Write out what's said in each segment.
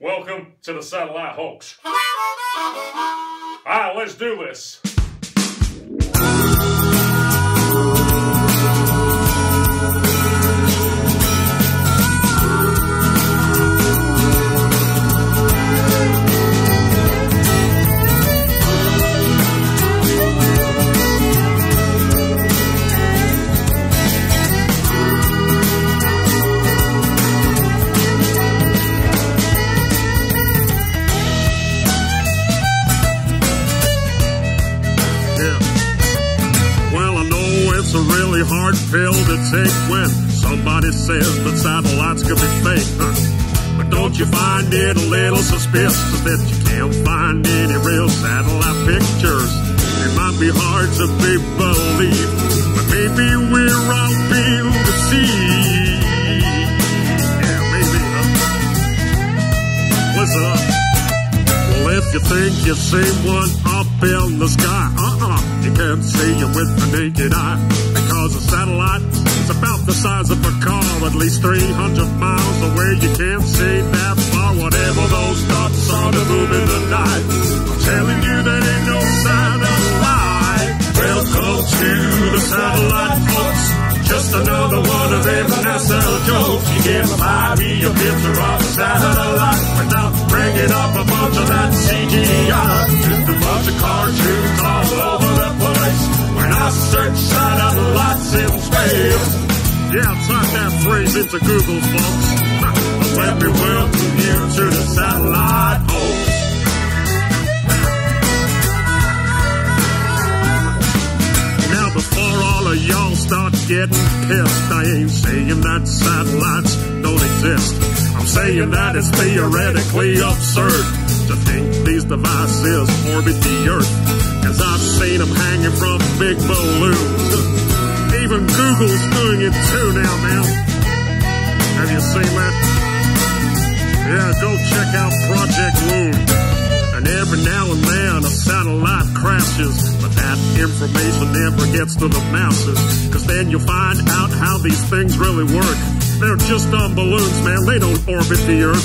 Welcome to the satellite hoax. All right, let's do this. A really hard pill to take when somebody says that satellites could be fake. Huh? But don't you find it a little suspicious that you can't find any real satellite pictures? It might be hard to be believed, but maybe we're all being deceived. You think you see one up in the sky, uh-uh, you can't see it with the naked eye. Because a satellite is about the size of a car, at least 300 miles away. You can't see that far, whatever those dots are to move in the night. I'm telling you, there ain't no satellite. Welcome to the satellite folks. Just another one of them NASA jokes. You get five a picture of a satellite without bringing up a bunch of that CGI. Just a bunch of cartoons all over the place. When I search satellites in space. Yeah, type that phrase into Google, folks. getting pissed, I ain't saying that satellites don't exist. I'm saying that it's theoretically absurd to think these devices orbit the Earth. Cause I've seen them hanging from big balloons. Even Google's doing it too now, man. Have you seen that? Yeah, go check out Project Loon. And every now and then a satellite crashes, but that information never gets to the masses. Cause then you'll find out how these things really work. They're just on balloons, man, they don't orbit the Earth.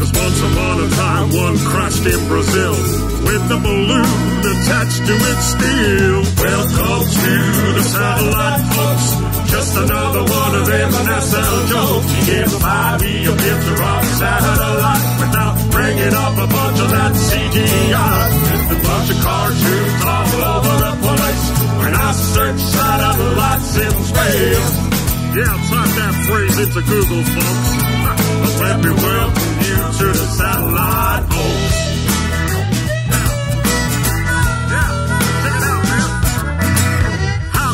Cause once upon a time one crashed in Brazil with a balloon attached to its steel. Welcome to the satellite folks. Just another one of them NASA jokes. You get five a picture of satellite without a bunch of that CGI. Just a bunch of cartoons all over the place. When I search satellites in space. Yeah, type that phrase into Google, folks. Let me welcome you to the satellite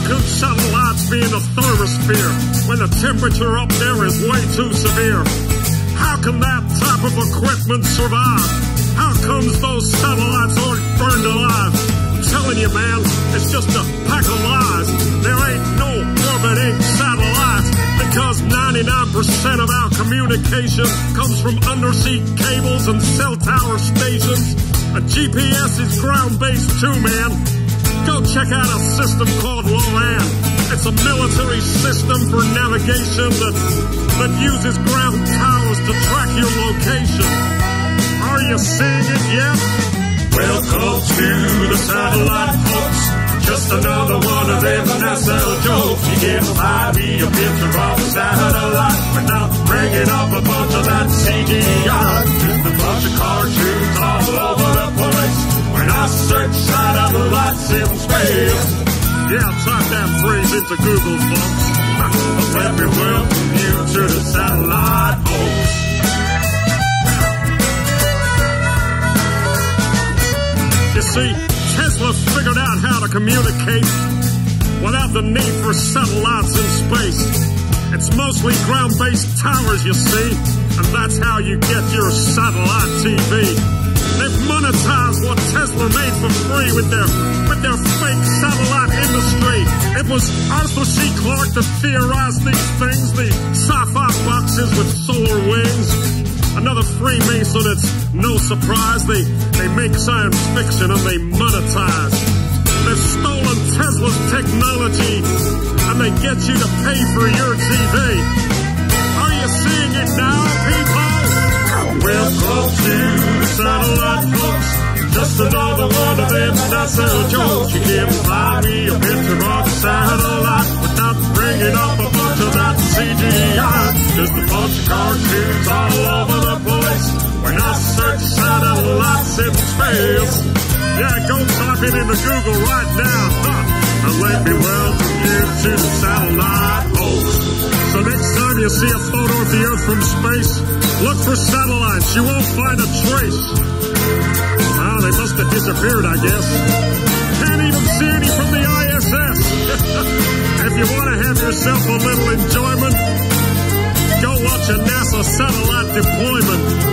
could satellites be in the thermosphere when the temperature up there is way too severe? How can that type of equipment survive? How comes those satellites aren't burned alive? I'm telling you, man, it's just a pack of lies. There ain't no orbiting satellites because 99% of our communication comes from undersea cables and cell tower stations. A GPS is ground-based too, man. Go check out a system called LORAN. It's a military system for navigation that, that uses ground towers to track your location. Are you seeing it yet? Welcome to the satellite folks. Just another one of them NASA jokes. You get five a picture of a satellite without bringing up a bunch of that CGI. Just a bunch of cartoons all over the place. When I search satellites in space. Yeah, type that phrase into Google, folks. Me welcome you to the satellite hoax. You see, Tesla figured out how to communicate without the need for satellites in space. It's mostly ground-based towers, you see, and that's how you get your satellite TV. They've monetized what Tesla made for free with their It was Arthur C. Clarke that theorized these things, the sci-fi boxes with solar wings. Another Freemason, it's no surprise. They they make science fiction and they monetize. They've stolen Tesla's technology and they get you to pay for your TV. Are you seeing it now, people? Welcome to satellite folks. Just another one of them NASA jokes. You can't buy me a picture into Google right now. Huh. And let me welcome you to the satellite host. So next time you see a photo of the Earth from space, look for satellites. You won't find a trace. Well, they must have disappeared, I guess. Can't even see any from the ISS. if you want to have yourself a little enjoyment, go watch a NASA satellite deployment.